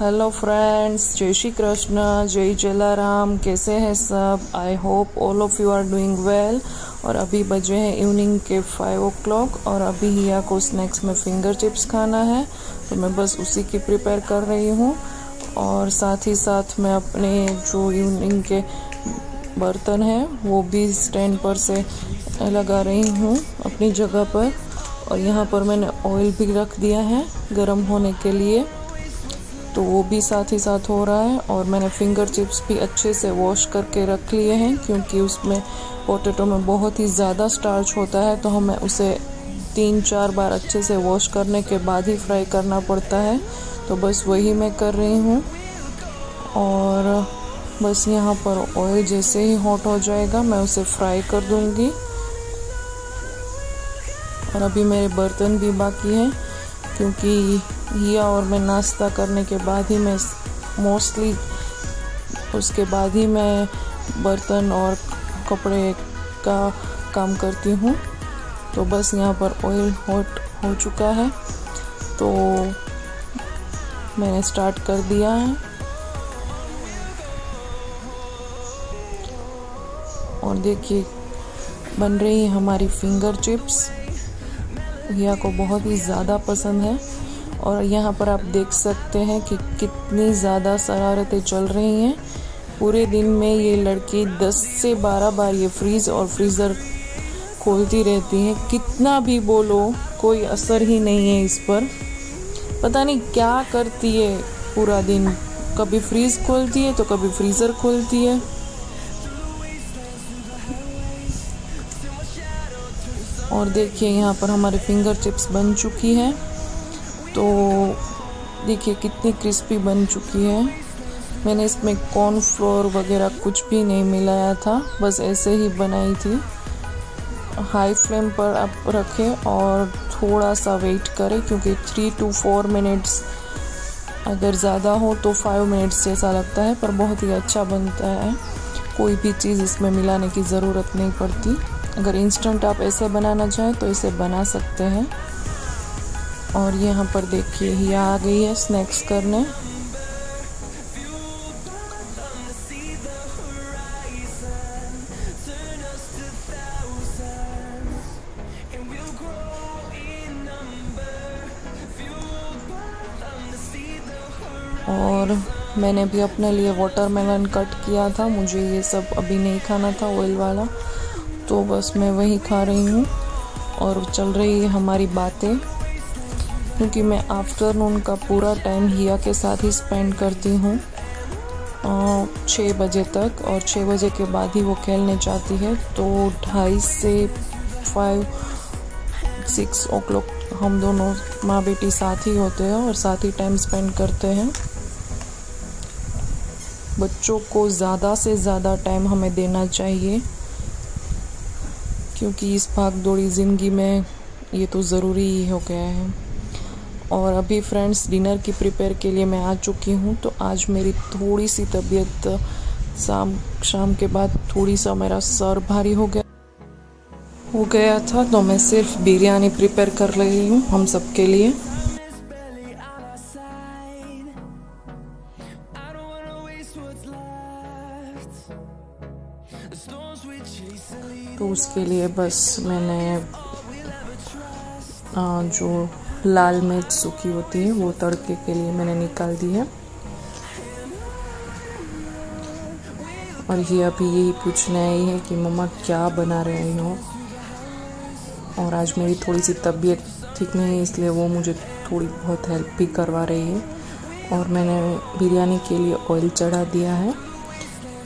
Hello friends जय श्री कृष्ण जय जलाराम कैसे हैं सब? I hope all of you are doing well और अभी बजे हैं इवनिंग के फाइव ओ क्लॉक और अभी हिया को स्नैक्स में फिंगर चिप्स खाना है। तो मैं बस उसी की प्रिपेयर कर रही हूँ। और साथ ही साथ मैं अपने जो इवनिंग के बर्तन हैं, वो भी स्टैंड पर से लगा रही हूँ अपनी जगह पर। और यहाँ पर मैंने ऑयल भी रख दिया है गर्म होने के लिए। तो वो भी साथ ही साथ हो रहा है और मैंने फिंगर चिप्स भी अच्छे से वॉश करके रख लिए हैं क्योंकि उसमें पोटैटो में बहुत ही ज़्यादा स्टार्च होता है तो हमें उसे तीन चार बार अच्छे से वॉश करने के बाद ही फ्राई करना पड़ता है। तो बस वही मैं कर रही हूँ और बस यहाँ पर ऑयल जैसे ही हॉट हो जाएगा मैं उसे फ्राई कर दूँगी। और अभी मेरे बर्तन भी बाकी हैं। क्योंकि हिया और मैं नाश्ता करने के बाद ही मैं मोस्टली उसके बाद ही मैं बर्तन और कपड़े का काम करती हूँ। तो बस यहाँ पर ऑयल हॉट हो चुका है। तो मैंने स्टार्ट कर दिया है। और देखिए, बन रही है हमारी फिंगर चिप्स हिया को बहुत ही ज़्यादा पसंद है और यहाँ पर आप देख सकते हैं कि कितनी ज़्यादा शरारतें चल रही हैं। पूरे दिन में ये लड़की 10 से 12 बार ये फ्रीज़ और फ्रीज़र खोलती रहती है। कितना भी बोलो, कोई असर ही नहीं है इस पर। पता नहीं क्या करती है पूरा दिन। कभी फ्रीज खोलती है तो कभी फ्रीज़र खोलती है। और देखिए यहाँ पर हमारे फिंगर चिप्स बन चुकी है। तो देखिए कितनी क्रिस्पी बन चुकी है। मैंने इसमें कॉर्नफ्लोर वगैरह कुछ भी नहीं मिलाया था, बस ऐसे ही बनाई थी। हाई फ्लेम पर आप रखें और थोड़ा सा वेट करें, क्योंकि थ्री टू फोर मिनट्स अगर ज़्यादा हो तो फाइव मिनट्स जैसा लगता है, पर बहुत ही अच्छा बनता है। कोई भी चीज़ इसमें मिलाने की ज़रूरत नहीं पड़ती। अगर इंस्टेंट आप ऐसे बनाना चाहें तो इसे बना सकते हैं। और यहाँ पर देखिए, ये आ गई है स्नैक्स करने। और मैंने भी अपने लिए वाटरमेलन कट किया था। मुझे ये सब अभी नहीं खाना था ऑयल वाला। तो बस मैं वही खा रही हूँ और चल रही है हमारी बातें, क्योंकि मैं आफ्टरनून का पूरा टाइम हिया के साथ ही स्पेंड करती हूँ। छः बजे तक और छः बजे के बाद ही वो खेलने जाती है तो ढाई से फाइव सिक्स ओ क्लॉक हम दोनों माँ बेटी साथ ही होते हैं और साथ ही टाइम स्पेंड करते हैं। बच्चों को ज़्यादा से ज़्यादा टाइम हमें देना चाहिए। क्योंकि इस भाग दौड़ी ज़िंदगी में ये तो ज़रूरी ही हो गया है। और अभी फ्रेंड्स डिनर की प्रिपेयर के लिए मैं आ चुकी हूँ तो आज मेरी थोड़ी सी तबीयत शाम शाम के बाद थोड़ी सा मेरा सर भारी हो गया। हो गया था तो मैं सिर्फ़ बिरयानी प्रिपेयर कर रही हूँ हम सब के लिए तो उसके लिए बस मैंने जो लाल मिर्च सूखी होती है, वो तड़के के लिए मैंने निकाल दी है। और ये अभी यही पूछने आई है कि मम्मा क्या बना रहे हो? और आज मेरी थोड़ी सी तबीयत ठीक नहीं है, इसलिए वो मुझे थोड़ी बहुत हेल्प भी करवा रही है। और मैंने बिरयानी के लिए ऑयल चढ़ा दिया है।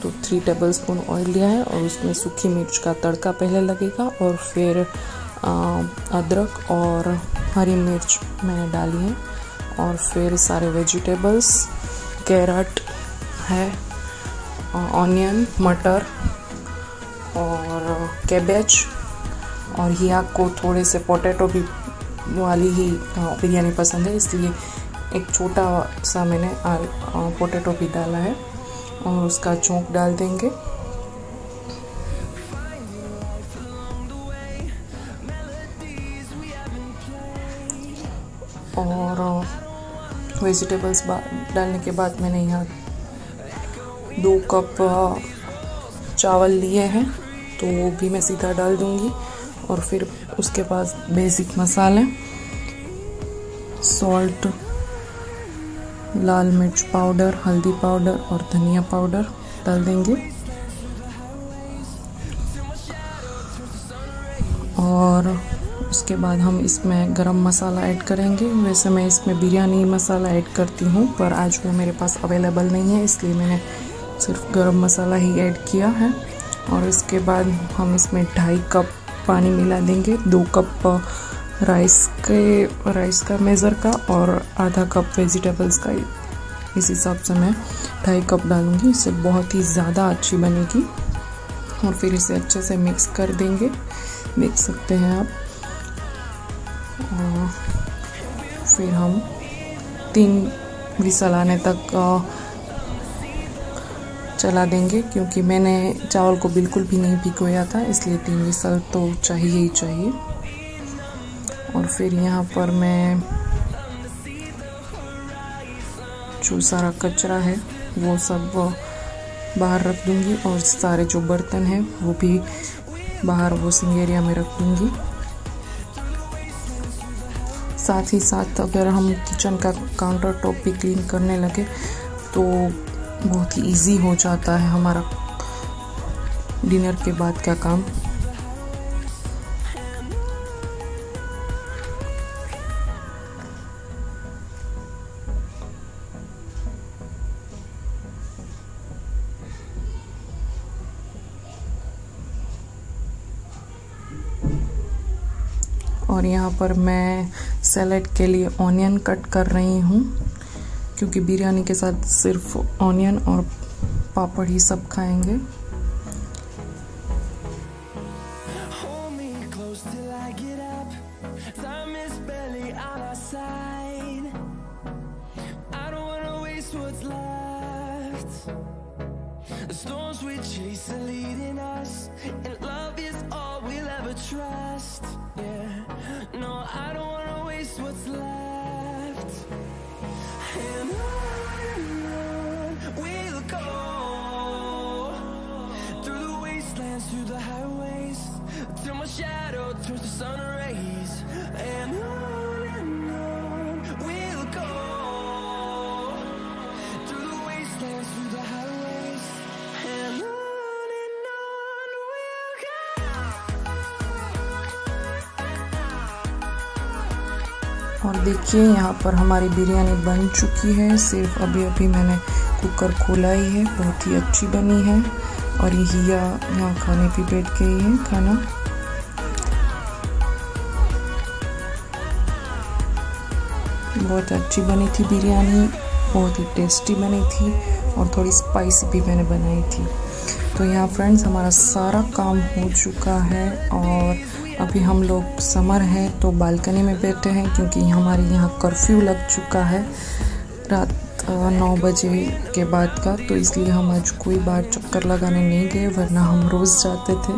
तो थ्री टेबल स्पून ऑयल लिया है और उसमें सूखी मिर्च का तड़का पहले लगेगा और फिर अदरक और हरी मिर्च मैंने डाली है। और फिर सारे वेजिटेबल्स कैरट है ऑनियन मटर और कैबेज और ये आपको थोड़े से पोटैटो भी वाली ही बिरयानी पसंद है, इसलिए एक छोटा सा मैंने पोटैटो भी डाला है। और उसका चौंक डाल देंगे। और वेजिटेबल्स डालने के बाद मैंने यहाँ दो कप चावल लिए हैं तो वो भी मैं सीधा डाल दूँगी। और फिर उसके पास बेसिक मसाले सॉल्ट लाल मिर्च पाउडर, हल्दी पाउडर और धनिया पाउडर डाल देंगे। और उसके बाद हम इसमें गरम मसाला ऐड करेंगे। वैसे मैं इसमें बिरयानी मसाला ऐड करती हूँ, पर आज वो मेरे पास अवेलेबल नहीं है, इसलिए मैंने सिर्फ़ गरम मसाला ही ऐड किया है। और इसके बाद हम इसमें ढाई कप पानी मिला देंगे, दो कप राइस के, राइस का मेज़र का और आधा कप वेजिटेबल्स का इस हिसाब से मैं ढाई कप डालूँगी। इससे बहुत ही ज़्यादा अच्छी बनेगी। और फिर इसे अच्छे से मिक्स कर देंगे। देख सकते हैं आप। फिर हम तीन विसल आने तक चला देंगे। क्योंकि मैंने चावल को बिल्कुल भी नहीं भिगोया था, इसलिए तीन विसल तो चाहिए ही चाहिए। और फिर यहाँ पर मैं जो सारा कचरा है, वो सब बाहर रख दूँगी और सारे जो बर्तन हैं, वो भी बाहर वॉशिंग एरिया में रख दूँगी। साथ ही साथ अगर हम किचन का काउंटर टॉप भी क्लीन करने लगे तो बहुत ही इजी हो जाता है हमारा डिनर के बाद का काम। और यहाँ पर मैं सैलड के लिए ऑनियन कट कर रही हूँ, क्योंकि बिरयानी के साथ सिर्फ़ ऑनियन और पापड़ ही सब खाएँगे। No, I don't wanna waste what's left. And on we'll go through the wastelands, through the highways, till my shadow turns to sun rays. और देखिए, यहाँ पर हमारी बिरयानी बन चुकी है। सिर्फ़ अभी अभी मैंने कुकर खोला ही है। बहुत ही अच्छी बनी है। और ये हिया यहाँ खाने भी बैठ गई है खाना। बहुत अच्छी बनी थी बिरयानी। बहुत ही टेस्टी बनी थी और थोड़ी स्पाइसी भी मैंने बनाई थी। तो यहाँ फ्रेंड्स हमारा सारा काम हो चुका है और अभी हम लोग समर हैं तो बालकनी में बैठे हैं क्योंकि हमारे यहाँ कर्फ्यू लग चुका है रात नौ बजे के बाद का तो इसलिए हम आज कोई बार चक्कर लगाने नहीं गए, वरना हम रोज़ जाते थे।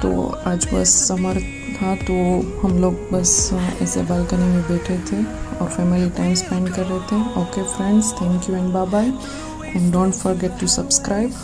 तो आज बस समर था तो हम लोग बस ऐसे बालकनी में बैठे थे और फैमिली टाइम स्पेंड कर रहे थे। Okay friends thank you and bye bye and don't forget to subscribe